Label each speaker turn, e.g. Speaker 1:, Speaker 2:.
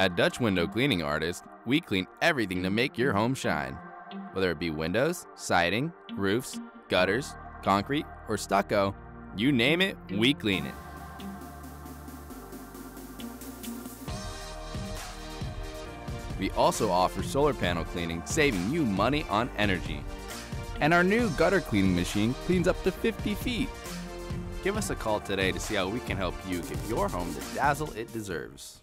Speaker 1: At Dutch Window Cleaning Artist, we clean everything to make your home shine. Whether it be windows, siding, roofs, gutters, concrete, or stucco, you name it, we clean it. We also offer solar panel cleaning, saving you money on energy. And our new gutter cleaning machine cleans up to 50 feet. Give us a call today to see how we can help you give your home the dazzle it deserves.